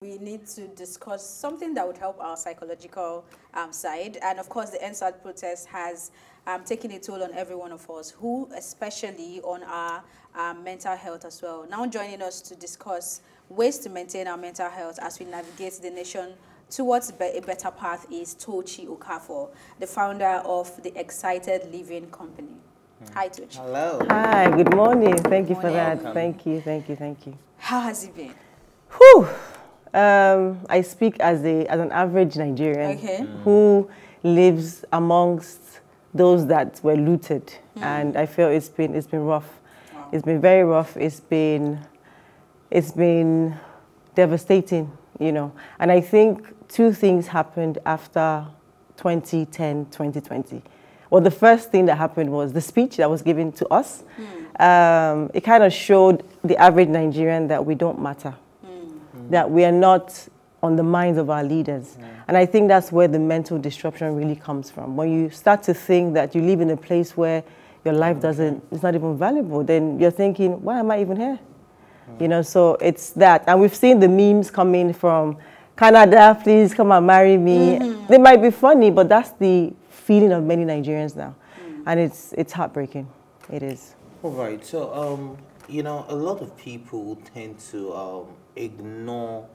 we need to discuss something that would help our psychological um, side. And of course, the EndSARS protest has um, taken a toll on every one of us, who especially on our um, mental health as well. Now joining us to discuss ways to maintain our mental health as we navigate the nation towards a better path is Tochi Okafor, the founder of the Excited Living Company. Hi, Tochi. Hello. Hi, good morning. Thank Good you for morning. that. Thank you, thank you, thank you. How has it been? Whew. Um, I speak as a as an average Nigerian Okay. who lives amongst those that were looted, and I feel it's been it's been rough. Wow. It's been very rough. It's been it's been devastating, you know. And I think two things happened after 2010, 2020. Well, the first thing that happened was the speech that was given to us. Um, it kind of showed the average Nigerian that we don't matter, that we are not on the minds of our leaders. And I think that's where the mental disruption really comes from. When you start to think that you live in a place where your life doesn't, it's not even valuable, then you're thinking, why am I even here? You know, so it's that. And we've seen the memes coming from Canada, please come and marry me. They might be funny, but that's the feeling of many Nigerians now. And it's, it's heartbreaking. It is. All right. So, um, you know, a lot of people tend to um, ignore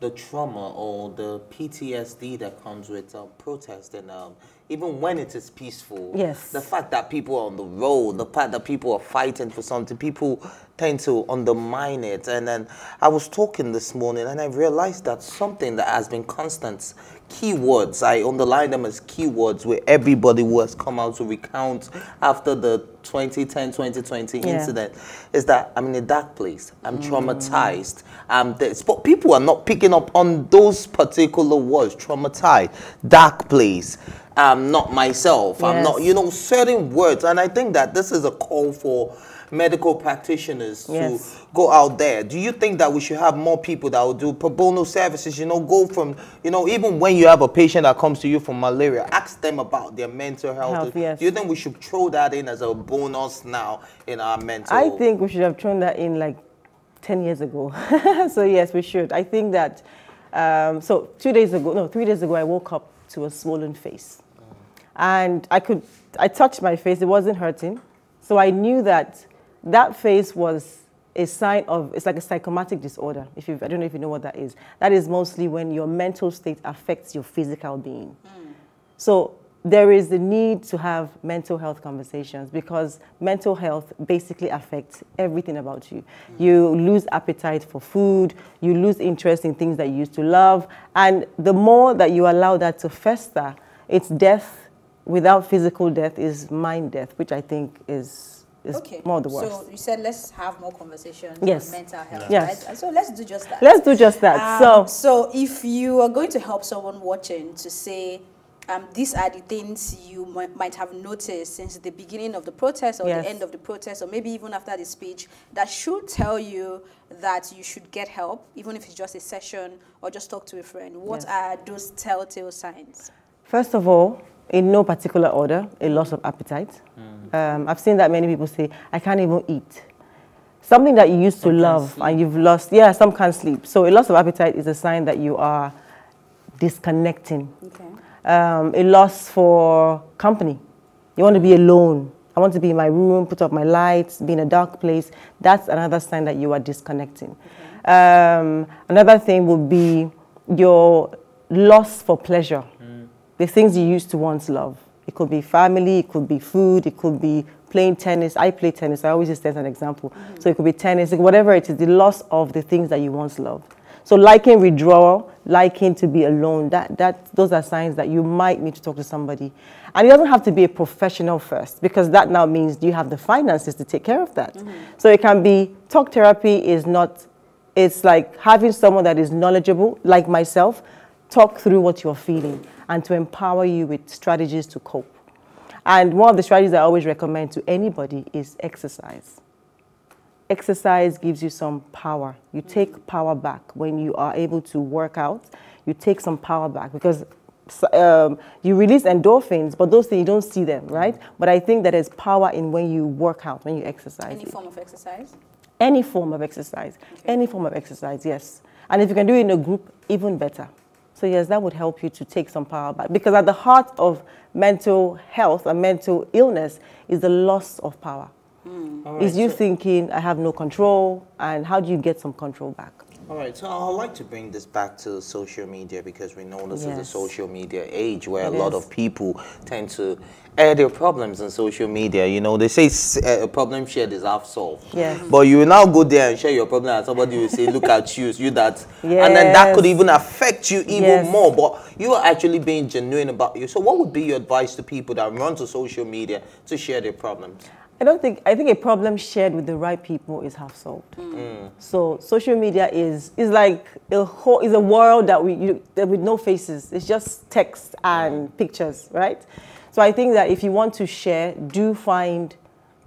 the trauma or the PTSD that comes with uh, protest, and um, even when it is peaceful. Yes. The fact that people are on the road, the fact that people are fighting for something, people tend to undermine it. And then I was talking this morning, and I realized that something that has been constant keywords. I underline them as keywords where everybody who has come out to recount after the 2010 2020 Yeah. incident is that I'm in a dark place. I'm traumatized. Um, this, but people are not picking up on those particular words traumatized, dark place. Um, not myself. I'm not, you know, certain words. And I think that this is a call for medical practitioners Yes. to go out there. Do you think that we should have more people that will do pro bono services? You know, go from, you know, even when you have a patient that comes to you from malaria, ask them about their mental health. Health, yes. Do you think we should throw that in as a bonus now in our mental? I think we should have thrown that in like 10 years ago. so, yes, we should. I think that, um, so two days ago, no, three days ago, I woke up to a swollen face. And I could, I touched my face, it wasn't hurting. So I knew that that face was a sign of, it's like a psychomatic disorder. If you, I don't know if you know what that is. That is mostly when your mental state affects your physical being. Hmm. So there is the need to have mental health conversations because mental health basically affects everything about you. Hmm. You lose appetite for food, you lose interest in things that you used to love, and the more that you allow that to fester, it's death without physical death is mind death, which I think is, is Okay. more the worst. So you said let's have more conversations Yes. on mental health, Yes. right? So let's do just that. Let's do just that. Um, so so if you are going to help someone watching to say, um, these are the things you might, might have noticed since the beginning of the protest or Yes. the end of the protest, or maybe even after the speech, that should tell you that you should get help, even if it's just a session or just talk to a friend. What Yes. are those telltale signs? First of all, in no particular order, a loss of appetite. Um, I've seen that many people say, I can't even eat. Something that you used to love and you've lost, yeah, some can't sleep. So a loss of appetite is a sign that you are disconnecting. Okay. Um, a loss for company. You want to be alone. I want to be in my room, put up my lights, be in a dark place. That's another sign that you are disconnecting. Um, another thing would be your loss for pleasure. The things you used to once love. It could be family, it could be food, it could be playing tennis. I play tennis. I always use that as an example. So it could be tennis, whatever it is, the loss of the things that you once loved. So liking withdrawal, liking to be alone, that, that, those are signs that you might need to talk to somebody. And it doesn't have to be a professional first, because that now means you have the finances to take care of that? Mm-hmm. So it can be, talk therapy is not, it's like having someone that is knowledgeable, like myself, talk through what you're feeling and to empower you with strategies to cope. And one of the strategies I always recommend to anybody is exercise exercise gives you some power. You take power back when you are able to work out. You take some power back because um, you release endorphins, but those things you don't see them, right? But I think that there's power in when you work out, when you exercise. Any form of exercise? Any form of exercise. Any form of exercise, yes. And if you can do it in a group, even better. So yes, that would help you to take some power back. Because at the heart of mental health and mental illness is the loss of power. Mm. Is you so thinking, I have no control, and how do you get some control back? All right, so I'd like to bring this back to social media because we know this yes. is a social media age where it a lot of people tend to air their problems on social media. You know, they say uh, a problem shared is half solved. Yes. But you now go there and share your problem and somebody will say, look at you, you that. Yes. And then that could even affect you even yes. more. But you are actually being genuine about you. So what would be your advice to people that run to social media to share their problems? I don't think, I think a problem shared with the right people is half solved. Mm. So social media is, is like a whole, is a world that we, you, with no faces. It's just text and pictures, right? So I think that if you want to share, do find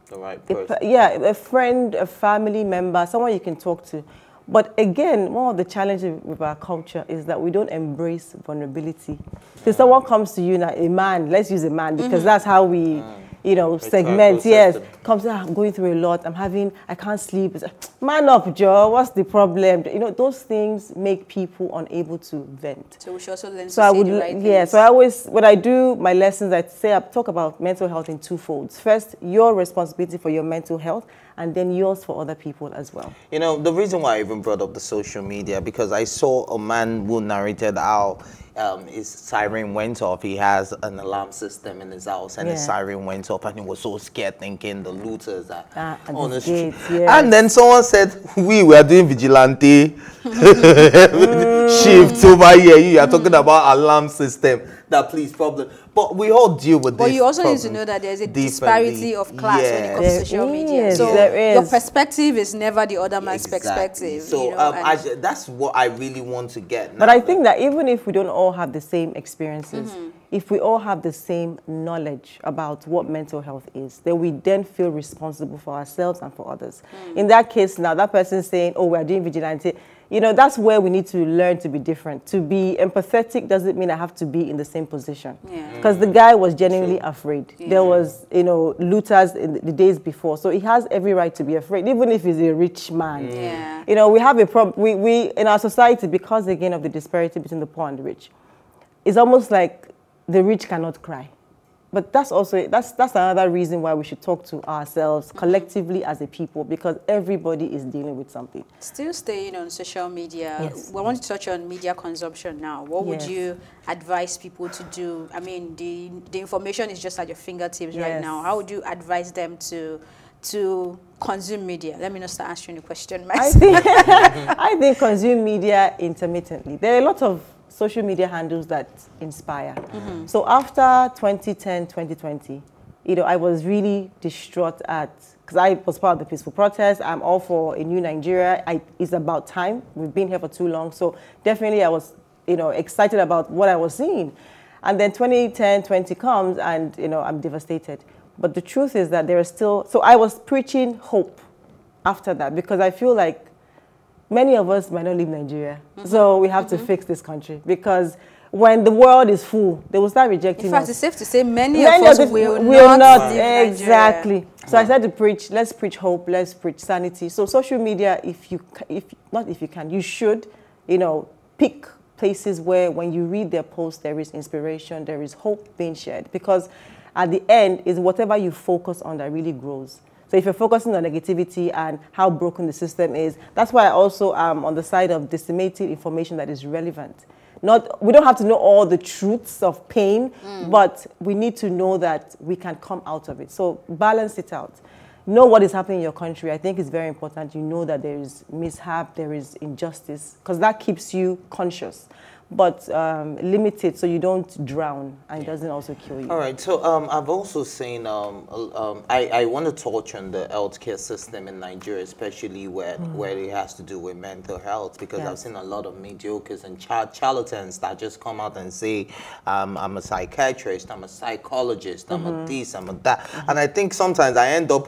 the right person. A, yeah, a friend, a family member, someone you can talk to. But again, one of the challenges with our culture is that we don't embrace vulnerability. Because someone comes to you, now, a man, let's use a man, because mm -hmm. that's how we mm you know, segments. Yes, comes. Ah, I'm going through a lot. I'm having. I can't sleep. Man up, Joe. What's the problem? You know, those things make people unable to vent. So we should also learn so I would, right Yeah. Things. So I always, when I do my lessons, I say I talk about mental health in two folds. First, your responsibility for your mental health, and then yours for other people as well. You know, the reason why I even brought up the social media because I saw a man who narrated how um, his siren went off. He has an alarm system in his house, and yeah. his siren went off, and he was so scared, thinking the looters are ah, on the street. Yes. And then someone said, "We were doing vigilante shift over here. You are talking about alarm system." That please problem. But we all deal with but this. But you also need to know that there's a disparity of class yes. when it comes there to social is, media. So your perspective is never the other man's exactly. perspective. So you know, um, I, that's what I really want to get. Now. But I think that even if we don't all have the same experiences, mm -hmm. if we all have the same knowledge about what mental health is, then we then feel responsible for ourselves and for others. Mm. In that case, now that person saying, "Oh, we're doing vigilante." You know, that's where we need to learn to be different. To be empathetic doesn't mean I have to be in the same position. Because yeah. Mm. the guy was genuinely True. afraid. Yeah. There was, you know, looters in the days before. So he has every right to be afraid, even if he's a rich man. Mm. Yeah. You know, we have a problem. We, we, in our society, because again of the disparity between the poor and the rich, it's almost like the rich cannot cry. But that's also that's that's another reason why we should talk to ourselves mm -hmm. collectively as a people because everybody is dealing with something. Still staying on social media. Yes. We want to touch on media consumption now. What yes. would you advise people to do? I mean, the the information is just at your fingertips yes. right now. How would you advise them to to consume media? Let me not start answering the question myself. I think, I think consume media intermittently. There are a lot of social media handles that inspire. Mm -hmm. So after 2010, 2020, you know, I was really distraught at, because I was part of the peaceful protest. I'm all for a new Nigeria. I, it's about time. We've been here for too long. So definitely I was, you know, excited about what I was seeing. And then 2010, 20 comes and, you know, I'm devastated. But the truth is that there is still, so I was preaching hope after that because I feel like many of us might not leave Nigeria. Mm -hmm. So we have mm -hmm. to mm-hmm. fix this country because when the world is full, they will start rejecting In fact, us. it's safe to say many, many of us of will, will not, not Exactly. So I started to preach, let's preach hope, let's preach sanity. So social media, if you, if not if you can, you should, you know, pick places where when you read their posts, there is inspiration, there is hope being shared. Because at the end is whatever you focus on that really grows. So if you're focusing on negativity and how broken the system is, that's why I also am on the side of disseminating information that is relevant. Not, we don't have to know all the truths of pain, mm. but we need to know that we can come out of it. So balance it out. Know what is happening in your country. I think it's very important. You know that there is mishap, there is injustice, because that keeps you conscious but um, limited so you don't drown and it doesn't also kill you. All right, so um, I've also seen, um, um I, I want to touch on the healthcare system in Nigeria, especially where, mm. where it has to do with mental health, because yes. I've seen a lot of mediocres and char charlatans that just come out and say, um, I'm a psychiatrist, I'm a psychologist, I'm mm -hmm. a mm-hmm. this, I'm a that. Mm -hmm. And I think sometimes I end up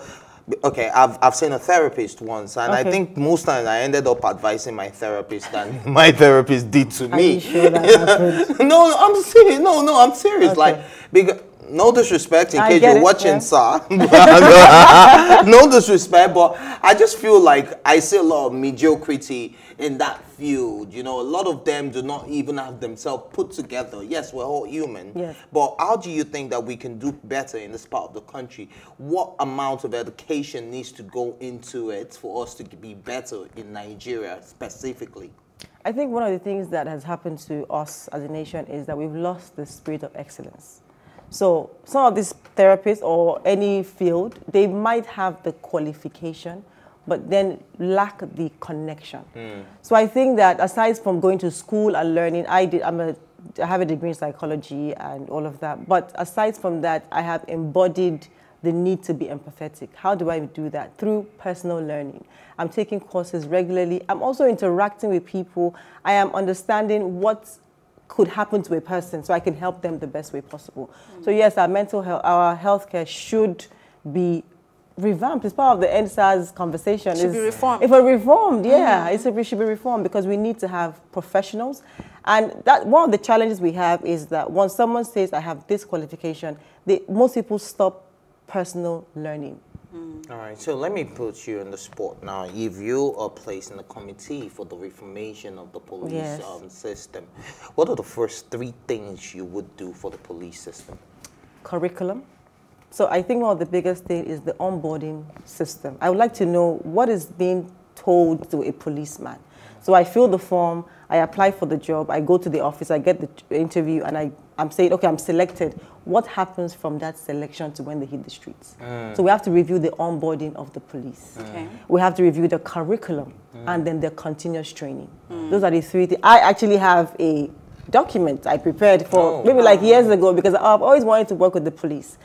okay, I've, I've seen a therapist once, and okay. I think most times I ended up advising my therapist than my therapist did to Are me. Sure no, I'm serious. No, no, I'm serious. Okay. Like, because no disrespect in I case you're it, watching, yeah. sir. no disrespect, but I just feel like I see a lot of mediocrity in that field. You know, a lot of them do not even have themselves put together. Yes, we're all human. Yes. But how do you think that we can do better in this part of the country? What amount of education needs to go into it for us to be better in Nigeria specifically? I think one of the things that has happened to us as a nation is that we've lost the spirit of excellence. So some of these therapists or any field, they might have the qualification, but then lack the connection. Hmm. So I think that aside from going to school and learning, I did. I'm a. I have a degree in psychology and all of that. But aside from that, I have embodied the need to be empathetic. How do I do that? Through personal learning. I'm taking courses regularly. I'm also interacting with people. I am understanding what could happen to a person so I can help them the best way possible. Hmm. So yes, our mental health, our healthcare should be revamped. It's part of the EndSARS conversation. Should is be reformed. If we're reformed, yeah, it's, it should be reformed because we need to have professionals. And that one of the challenges we have is that when someone says, I have this qualification, they, most people stop personal learning. All right, so let me put you in the spot now. If you are placed in the committee for the reformation of the police Yes. um, system, what are the first three things you would do for the police system? curriculum. So I think one of the biggest thing is the onboarding system. I would like to know what is being told to a policeman. So I fill the form, I apply for the job, I go to the office, I get the interview, and I, I'm saying, okay, I'm selected. What happens from that selection to when they hit the streets? Ah. So we have to review the onboarding of the police. Ah. Okay. We have to review the curriculum ah. and then the continuous training. Mm. Those are the three things. I actually have a document I prepared for Oh. maybe like years ago because I've always wanted to work with the police.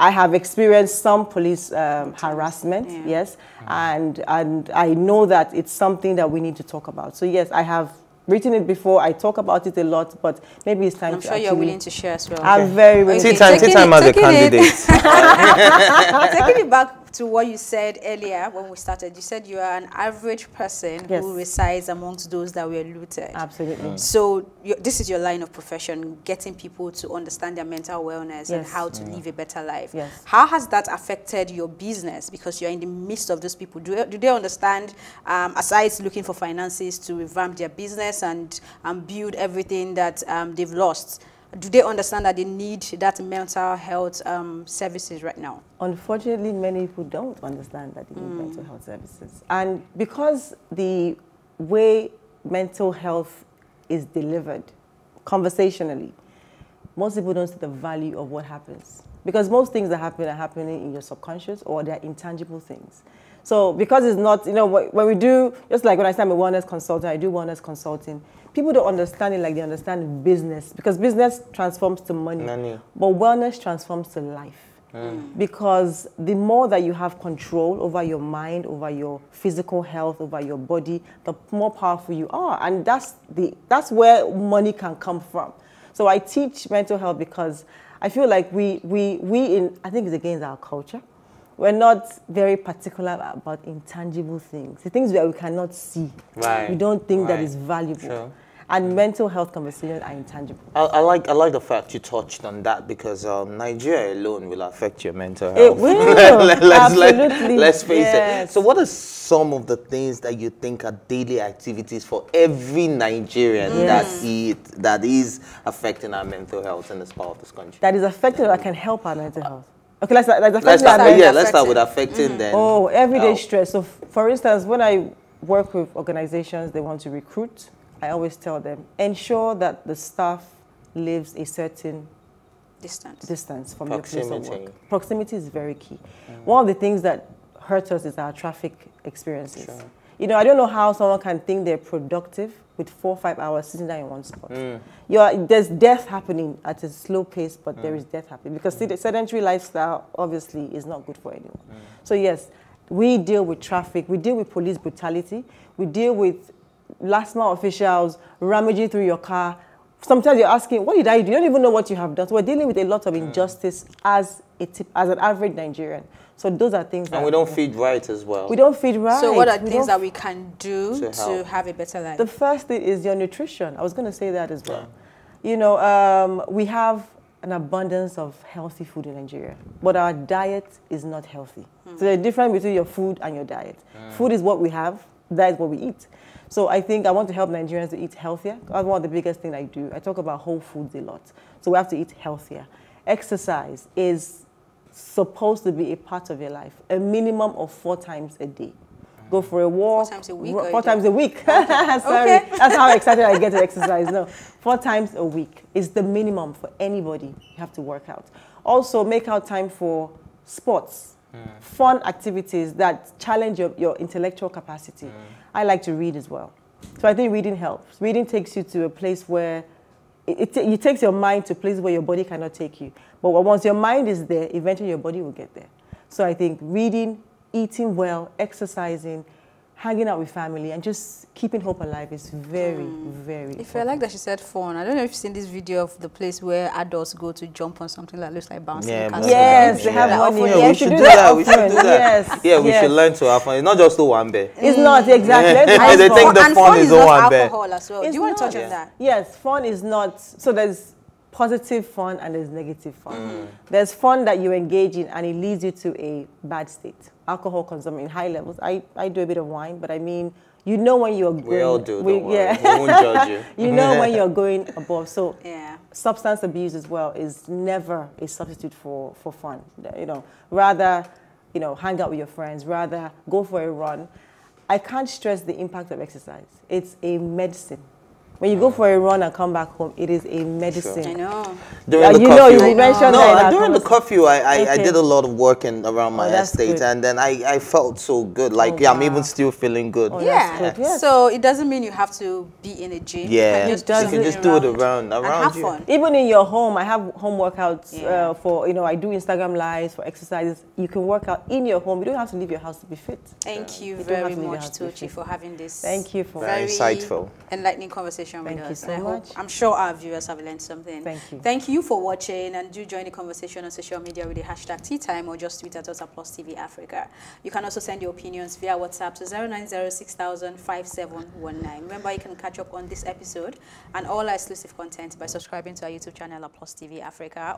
I have experienced some police um, harassment, Yeah. yes, and and I know that it's something that we need to talk about. So yes, I have written it before. I talk about it a lot, but maybe it's time I'm to sure you're willing to share as well. I'm very willing. Tea time, tea time as a candidate. Taking it back to what you said earlier when we started, you said you are an average person Yes. who resides amongst those that were looted. Absolutely. So you this is your line of profession, getting people to understand their mental wellness and how to live a better life. Yes. How has that affected your business? Because you're in the midst of those people. Do, do they understand, um, aside looking for finances to revamp their business and, and build everything that um, they've lost, do they understand that they need that mental health um, services right now? Unfortunately, many people don't understand that they need mental health services. And because the way mental health is delivered conversationally, most people don't see the value of what happens. Because most things that happen are happening in your subconscious or they're intangible things. So because it's not, you know, when we do, just like when I say I'm a wellness consultant, I do wellness consulting, people don't understand it like they understand business. Because business transforms to money. Money. But wellness transforms to life. Mm. Because the more that you have control over your mind, over your physical health, over your body, the more powerful you are. And that's, the, that's where money can come from. So I teach mental health because I feel like we, we, we in, I think it's against our culture. We're not very particular about intangible things, the things that we cannot see. Right, We don't think that right. is valuable. Sure. And mental health conversations are intangible. I, I like I like the fact you touched on that because um, Nigeria alone will affect your mental health. It health. will. let, us Absolutely. Let, us face it. So, what are some of the things that you think are daily activities for every Nigerian that it that is affecting our mental health in this part of this country? that is affected that can help our mental health. Okay, let's, let's, affect Let's start. Yeah, affecting. let's start with affecting mm-hmm. then. Oh, everyday Oh. stress. So, for instance, when I work with organizations they want to recruit, I always tell them ensure that the staff lives a certain Distance. distance from your place of work. Proximity is very key. Mm. One of the things that hurt us is our traffic experiences. Sure. You know, I don't know how someone can think they're productive with four or five hours sitting down in one spot. Mm. You're, there's death happening at a slow pace, but there is death happening because sed- sedentary lifestyle obviously is not good for anyone. So yes, we deal with traffic, we deal with police brutality, we deal with LASTMA officials rummaging through your car. Sometimes you're asking, what did I do? You don't even know what you have done. So we're dealing with a lot of injustice as a tip, as an average Nigerian. So those are things that and we don't feed right as well. we don't feed right. So what are We things that we can do To to, have a better life? The first thing is your nutrition. I was going to say that as well. You know, um, we have an abundance of healthy food in Nigeria, but our diet is not healthy. So there's a difference between your food and your diet. Food is what we have, that is what we eat. So I think I want to help Nigerians to eat healthier. That's one of the biggest things I do. I talk about whole foods a lot. So we have to eat healthier. Exercise is supposed to be a part of your life, a minimum of four times a day. Go for a walk. Four times a week ro- or a Four times a week. Sorry. Okay. That's how excited I get to exercise. No, four times a week is the minimum for anybody. You have to work out. Also, make out time for sports, hmm. fun activities that challenge your, your intellectual capacity. Hmm. I like to read as well. So I think reading helps. Reading takes you to a place where it, it, it takes your mind to a place where your body cannot take you. But once your mind is there, eventually your body will get there. So I think reading, eating well, exercising, hanging out with family, and just keeping hope alive is very, hmm. very If I like that she said fun, I don't know if you've seen this video of the place where adults go to jump on something that looks like bouncing Yeah, castle. Yes, they have Yeah. money. Yeah, Yeah, we should do that. We should do that. Yes, Yeah, we yes. should learn to have fun. It's not just Owambe. It's not exactly. Let's And have they fun. think the and fun fun is is not one bit. alcohol as well. Do you want to touch on that? Yes, fun is not. So there's positive fun and there's negative fun. Mm. There's fun that you engage in and it leads you to a bad state. Alcohol consumption in high levels. I, I do a bit of wine, but I mean, you know when you're going. We all do. we- Don't worry. yeah. We won't judge you. you know when you're going above. So Yeah. substance abuse as well is never a substitute for, for fun. You know, rather, you know, hang out with your friends, rather go for a run. I can't stress the impact of exercise. It's a medicine. When you go for a run and come back home, it is a medicine. I know. During Yeah, the you know, curfew. you mentioned no, that in uh, during the curfew, I, I, I did a lot of work in, around my Oh, estate, good. and then I, I felt so good. Like, Oh, yeah, I'm even still feeling good. Oh, Yeah. good, yes. So it doesn't mean you have to be in a gym. Yeah. You It can doesn't. You can just do it around- around have you. fun. Even in your home, I have home workouts Yeah. uh, for, you know, I do Instagram lives for exercises. You can work out in your home. You don't have to leave your house to be fit. Thank you You very have to leave your much, house to Tochi, for having this. Thank you for Very insightful. enlightening conversation Thank with you so I much. Hope, I'm sure our viewers have learned something. Thank you. Thank you for watching and do join the conversation on social media with the hashtag Tea Time or just tweet at us at Plus TV Africa. You can also send your opinions via WhatsApp to 0906005719. Remember, you can catch up on this episode and all our exclusive content by subscribing to our YouTube channel at Plus TV Africa.